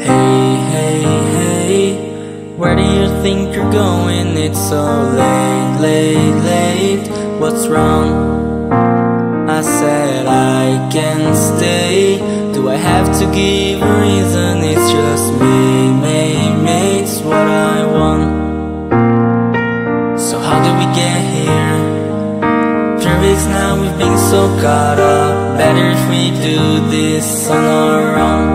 Hey, hey, hey, where do you think you're going? It's so late, late, late. What's wrong? I said I can stay. Do I have to give a reason? It's just me, me, me. It's what I want. So how did we get here? Three weeks now we've been so caught up. Better if we do this on our own.